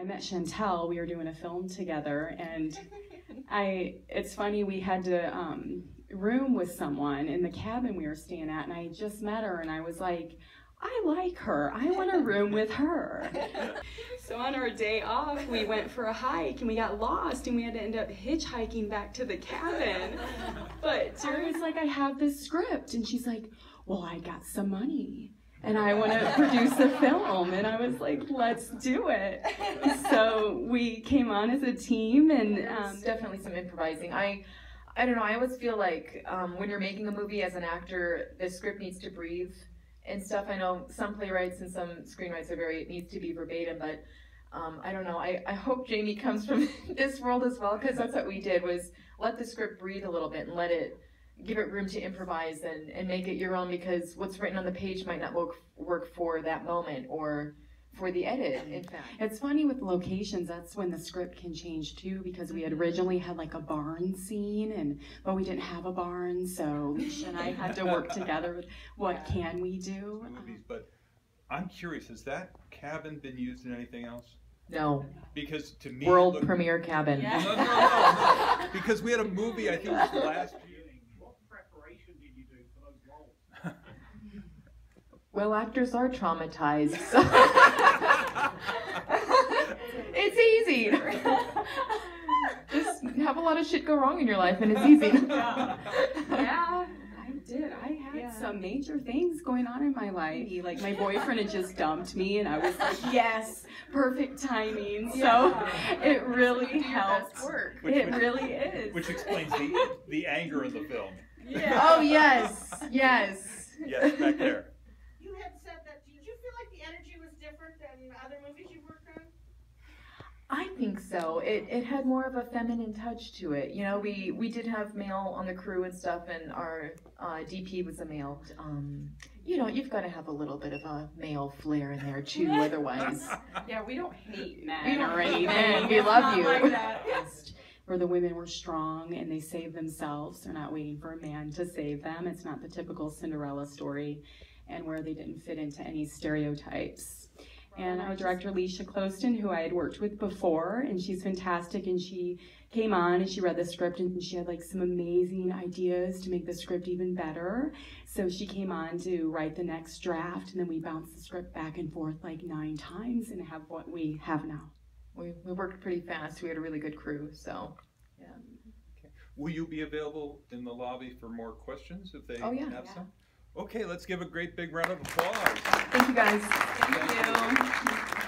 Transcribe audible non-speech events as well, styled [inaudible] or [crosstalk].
I met Chantelle. We were doing a film together, and I. It's funny we had to um, room with someone in the cabin we were staying at, and I just met her, and I was like. I like her. I want to room with her. [laughs] so on our day off, we went for a hike and we got lost and we had to end up hitchhiking back to the cabin. But Jerry's like, I have this script. And she's like, Well, I got some money and I want to produce a film. And I was like, let's do it. So we came on as a team, and um, definitely some improvising. I, I don't know. I always feel like um, when you're making a movie as an actor, the script needs to breathe and stuff. I know some playwrights and some screenwriters are very it needs to be verbatim, but um, I don't know. I, I hope Jamie comes from [laughs] this world as well because that's what we did was let the script breathe a little bit and let it give it room to improvise and, and make it your own because what's written on the page might not work work for that moment or for the edit. In fact. It's funny with locations that's when the script can change too because we had mm-hmm. originally had like a barn scene and but we didn't have a barn so Leisha and I had to work together with what can we do. Movies but I'm curious has that cabin been used in anything else? No. Because to me world looked, premiere cabin. Yeah. no, no, no, no, because we had a movie I think it was last year Well, actors are traumatized. So [laughs] it's easy. Just have a lot of shit go wrong in your life, and it's easy. [laughs] yeah. yeah. I did. I had yeah. some major things going on in my life. Like my boyfriend had just dumped me, and I was like, [laughs] "Yes, perfect timing." So it really helped. Work. Which, it which, really is. Which explains the the anger in the film. Yeah. Oh yes, yes. Yes, back there. I think so. It it had more of a feminine touch to it. You know, we we did have male on the crew and stuff, and our uh, DP was a male. Um, you know, you've got to have a little bit of a male flair in there too. [laughs] otherwise, yeah, we don't hate men we don't or anything. Men. We love you. Like [laughs] where the women were strong and they saved themselves. They're not waiting for a man to save them. It's not the typical Cinderella story, and where they didn't fit into any stereotypes and our director Leisha Closton, who I had worked with before, and she's fantastic. And she came on and she read the script and she had like some amazing ideas to make the script even better. So she came on to write the next draft, and then we bounced the script back and forth like nine times and have what we have now. We, we worked pretty fast. We had a really good crew, so yeah. Okay. Will you be available in the lobby for more questions if they oh, yeah. have yeah. some? Okay, let's give a great big round of applause. Thank you guys. Thank you.